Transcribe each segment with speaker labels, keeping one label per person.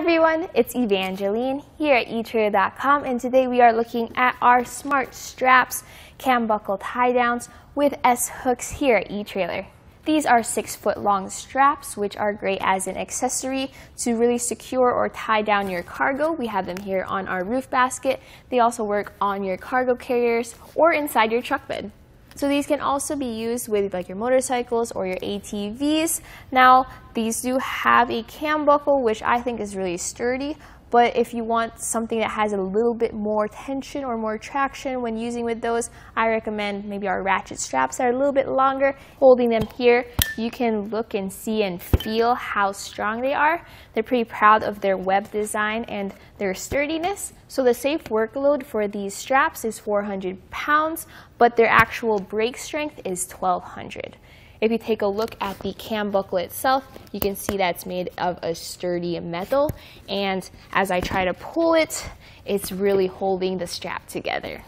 Speaker 1: everyone, it's Evangeline here at eTrailer.com and today we are looking at our SmartStraps cam buckle tie downs with S hooks here at eTrailer. These are six foot long straps which are great as an accessory to really secure or tie down your cargo. We have them here on our roof basket. They also work on your cargo carriers or inside your truck bed. So these can also be used with like your motorcycles or your ATVs. Now, these do have a cam buckle, which I think is really sturdy, but if you want something that has a little bit more tension or more traction when using with those, I recommend maybe our ratchet straps that are a little bit longer. Holding them here, you can look and see and feel how strong they are. They're pretty proud of their web design and their sturdiness. So the safe workload for these straps is 400 pounds, but their actual break strength is 1200. If you take a look at the cam buckle itself, you can see that it's made of a sturdy metal. And as I try to pull it, it's really holding the strap together.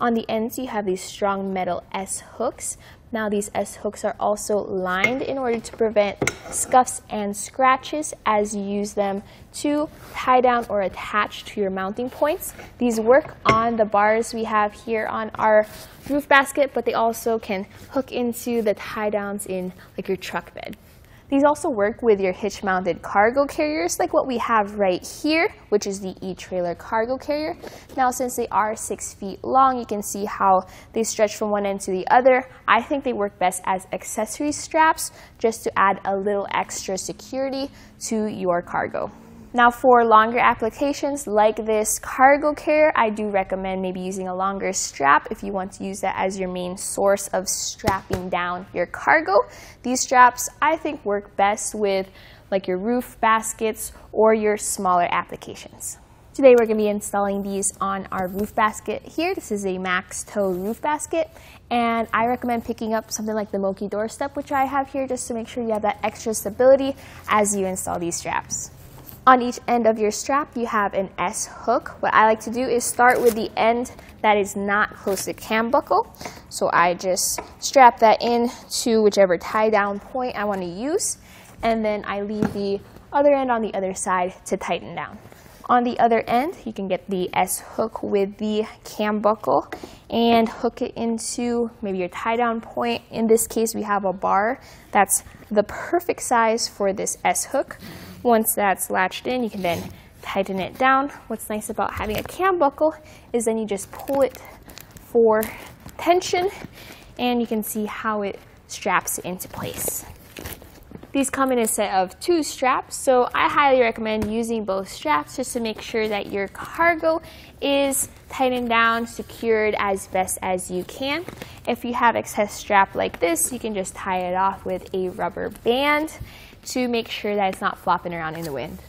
Speaker 1: On the ends, you have these strong metal S hooks. Now these S hooks are also lined in order to prevent scuffs and scratches as you use them to tie down or attach to your mounting points. These work on the bars we have here on our roof basket, but they also can hook into the tie downs in like your truck bed. These also work with your hitch-mounted cargo carriers like what we have right here, which is the e-trailer cargo carrier. Now, since they are six feet long, you can see how they stretch from one end to the other. I think they work best as accessory straps just to add a little extra security to your cargo. Now for longer applications like this cargo carrier, I do recommend maybe using a longer strap if you want to use that as your main source of strapping down your cargo. These straps I think work best with like your roof baskets or your smaller applications. Today we're going to be installing these on our roof basket here. This is a MaxxTow roof basket and I recommend picking up something like the Moki doorstep which I have here just to make sure you have that extra stability as you install these straps. On each end of your strap, you have an S hook. What I like to do is start with the end that is not close to the cam buckle. So I just strap that in to whichever tie down point I want to use. And then I leave the other end on the other side to tighten down. On the other end, you can get the S hook with the cam buckle and hook it into maybe your tie down point. In this case, we have a bar that's the perfect size for this S hook. Once that's latched in, you can then tighten it down. What's nice about having a cam buckle is then you just pull it for tension and you can see how it straps into place. These come in a set of two straps, so I highly recommend using both straps just to make sure that your cargo is tightened down, secured as best as you can. If you have excess strap like this, you can just tie it off with a rubber band to make sure that it's not flopping around in the wind.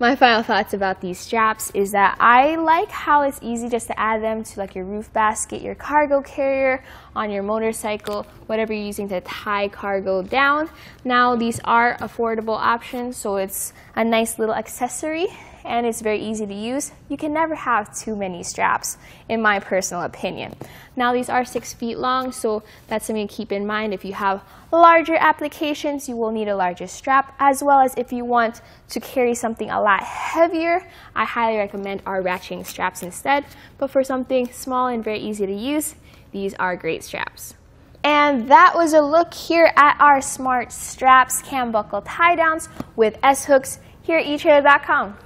Speaker 1: My final thoughts about these straps is that I like how it's easy just to add them to like your roof basket, your cargo carrier, on your motorcycle, whatever you're using to tie cargo down. Now these are affordable options, so it's a nice little accessory and it's very easy to use. You can never have too many straps, in my personal opinion. Now these are six feet long, so that's something to keep in mind. If you have larger applications, you will need a larger strap, as well as if you want to carry something a lot heavier, I highly recommend our ratcheting straps instead. But for something small and very easy to use, these are great straps. And that was a look here at our SmartStraps cam buckle tie downs with S hooks here at eTrailer.com.